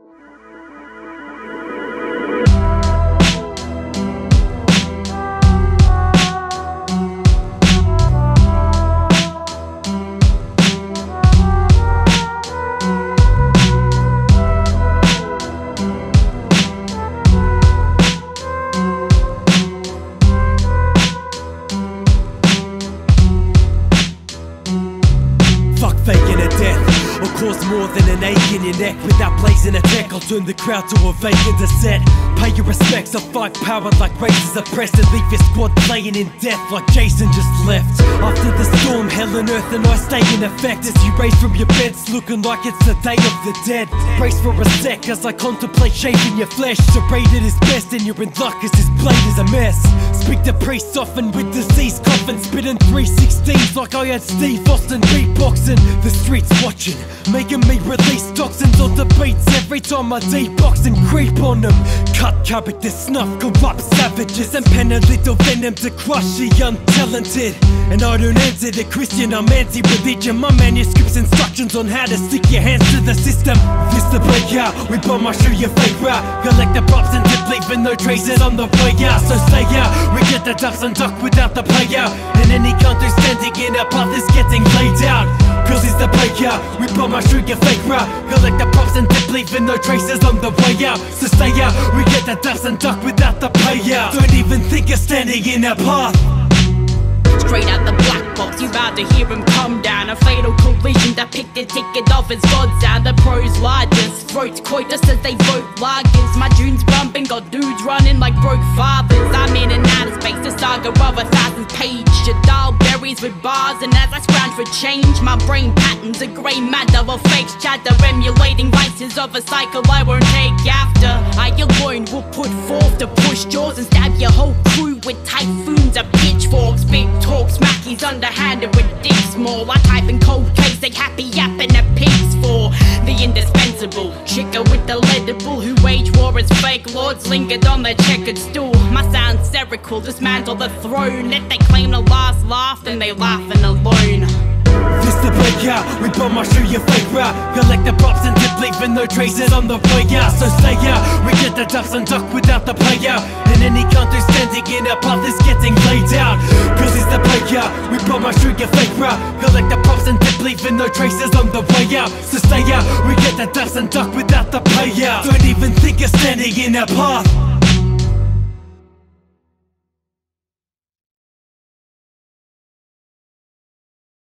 Fuck Or cause more than an ache in your neck. Without blazing a deck I'll turn the crowd to a vacant set Pay your respects, I fight power like races oppressed And leave your squad laying in death like Jason just left. After the storm, Helen Earth and I stay in effect. As you raise from your beds looking like it's the day of the dead. Brace for a sec as I contemplate shaping your flesh. Serrated is best and you're in luck as this blade is a mess Speak to priests often with disease coffin. Spitting 316s like I had Steve Austin. Beatboxing The streets watching, making me release toxins on the beats Every time I D-box and creep on them Cut character snuff, corrupt savages. And pen a little venom to crush the untalented. And I don't answer the Christian, I'm anti-religion. My manuscript's instructions on how to stick your hands to the system. This the breakout, we bomb, my shoe, you fake route Collect the props and dip, leaving no traces on the way out So stay out, we get the ducks and duck without the player And any country standing in our path is getting laid out Cause it's the player we bomb, show you fake route Collect the props and dip, leaving no traces on the way out So stay out, we get the ducks and duck without the player Don't even think of standing in our path Straight out the black box, you about to hear him come down. A fatal collision depicted, ticket off as God's out. The pros largest, throats coitus as they vote lagers. My tunes bumping, got dudes running like broke fathers. I'm in and out a saga of a thousand pages. Your dial berries with bars, and as I scrounge for change, my brain patterns a grey matter of fakes chatter, emulating vices of a cycle I won't take after. I alone will put forth to push jaws and stab your whole crew with typhoons of pitchforks. Big talk, smackies underhanded with dicks more. I type in as fake lords lingered on their checkered stool. My sound spherical, dismantle the throne. If they claim the last laugh, then they laughing alone. This the breakout, we bomb, I shoe, you fake route Collect the props and dip, leaving no traces on the way out. So stay out, we get the ducks and duck without the payout And any country standing in our path is getting laid out. Cause it's the breakout, we bomb, I shoe, you fake route Collect the props and dip, leaving no traces on the way out. So stay out, we get the ducks and duck without the payout Don't even think of standing in our path